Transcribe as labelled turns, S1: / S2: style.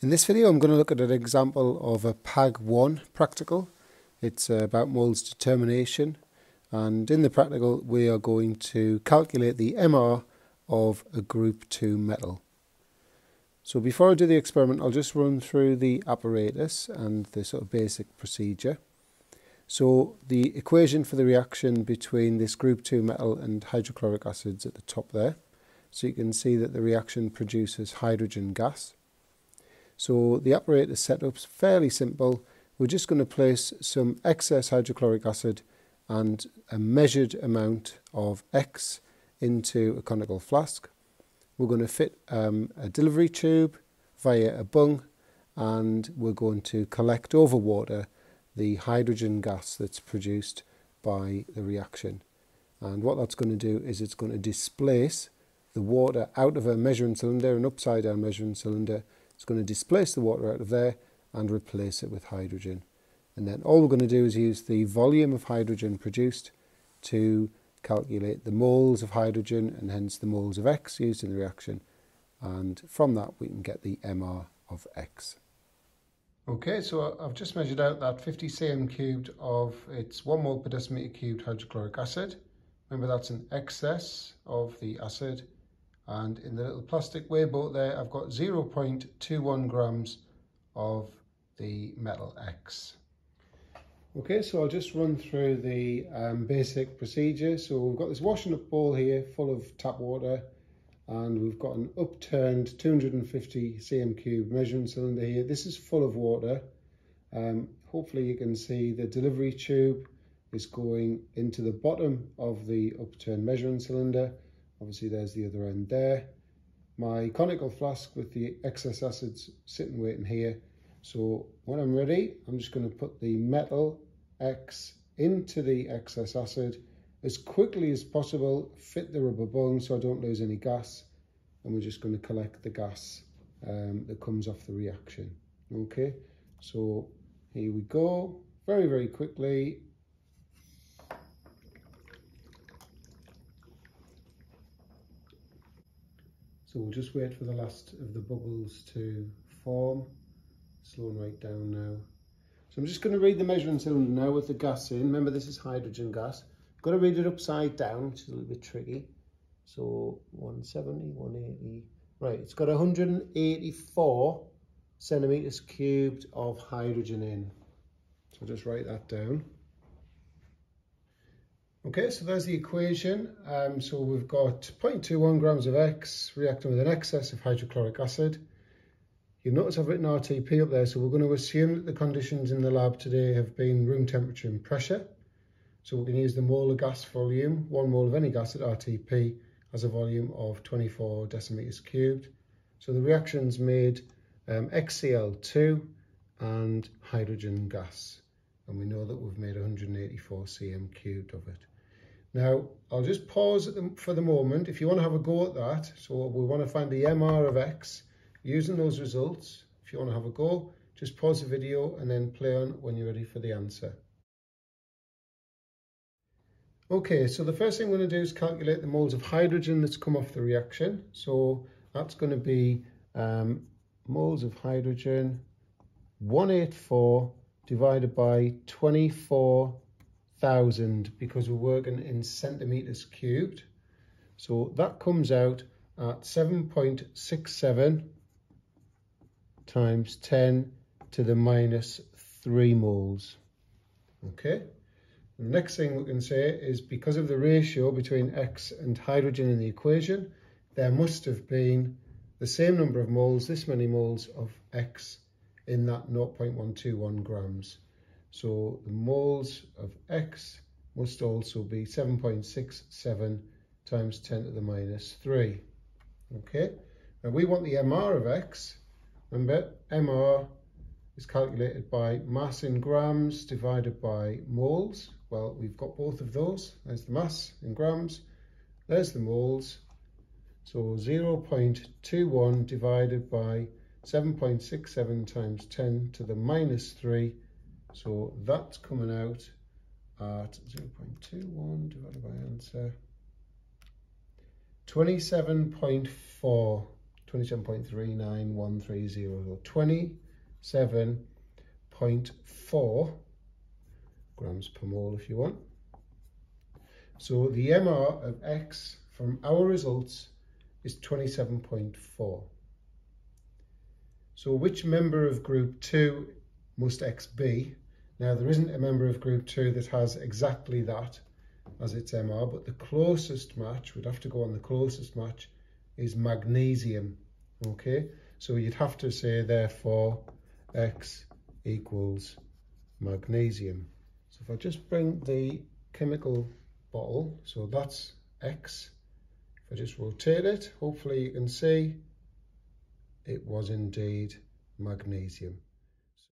S1: In this video I'm going to look at an example of a PAG 1 practical. It's uh, about moles determination and in the practical we are going to calculate the MR of a group 2 metal. So before I do the experiment I'll just run through the apparatus and the sort of basic procedure. So the equation for the reaction between this group 2 metal and hydrochloric acids at the top there. So you can see that the reaction produces hydrogen gas. So the apparatus setup's fairly simple. We're just going to place some excess hydrochloric acid and a measured amount of X into a conical flask. We're going to fit um, a delivery tube via a bung and we're going to collect over water the hydrogen gas that's produced by the reaction. And what that's going to do is it's going to displace the water out of a measuring cylinder, an upside down measuring cylinder, it's going to displace the water out of there and replace it with hydrogen. And then all we're going to do is use the volume of hydrogen produced to calculate the moles of hydrogen and hence the moles of X used in the reaction. And from that we can get the MR of X. Okay, so I've just measured out that 50 cm cubed of its 1 mole per decimeter cubed hydrochloric acid. Remember that's an excess of the acid and in the little plastic weigh boat there I've got 0.21 grams of the metal X. Okay, so I'll just run through the um, basic procedure. So we've got this washing up bowl here full of tap water and we've got an upturned 250 cm cube measuring cylinder here. This is full of water. Um, hopefully you can see the delivery tube is going into the bottom of the upturned measuring cylinder Obviously there's the other end there. My conical flask with the excess acids sitting waiting here. So when I'm ready, I'm just going to put the metal X into the excess acid as quickly as possible, fit the rubber bung so I don't lose any gas. And we're just going to collect the gas um, that comes off the reaction. Okay, so here we go. Very, very quickly, So we'll just wait for the last of the bubbles to form. Slowing right down now. So I'm just going to read the measuring cylinder now with the gas in. Remember this is hydrogen gas. I've got to read it upside down, which is a little bit tricky. So 170, 180. Right, it's got 184 centimetres cubed of hydrogen in. So I'll just write that down. Okay, so there's the equation. Um, so we've got 0.21 grams of X reacting with an excess of hydrochloric acid. You'll notice I've written RTP up there, so we're going to assume that the conditions in the lab today have been room temperature and pressure. So we can use the molar gas volume, one mole of any gas at RTP has a volume of 24 decimeters cubed. So the reaction's made um, XCl2 and hydrogen gas. And we know that we've made 184 cm cubed of it. Now, I'll just pause for the moment. If you want to have a go at that, so we want to find the MR of X using those results. If you want to have a go, just pause the video and then play on when you're ready for the answer. Okay, so the first thing we're going to do is calculate the moles of hydrogen that's come off the reaction. So that's going to be um, moles of hydrogen 184 divided by 24 thousand because we're working in centimeters cubed. So that comes out at 7.67 times 10 to the minus 3 moles. Okay. The next thing we can say is because of the ratio between X and hydrogen in the equation, there must have been the same number of moles, this many moles of X in that 0.121 grams. So the moles of X must also be 7.67 times 10 to the minus 3. Okay, now we want the MR of X. Remember, MR is calculated by mass in grams divided by moles. Well, we've got both of those. There's the mass in grams, there's the moles. So 0.21 divided by 7.67 times 10 to the minus 3 so that's coming out at 0.21 divided by answer 27.4. 27.39130, 27.4 grams per mole if you want. So the MR of X from our results is 27.4. So which member of group 2 must X be? Now there isn't a member of group 2 that has exactly that as its MR, but the closest match, we'd have to go on the closest match, is magnesium. Okay, so you'd have to say therefore X equals magnesium. So if I just bring the chemical bottle, so that's X. If I just rotate it, hopefully you can see it was indeed magnesium.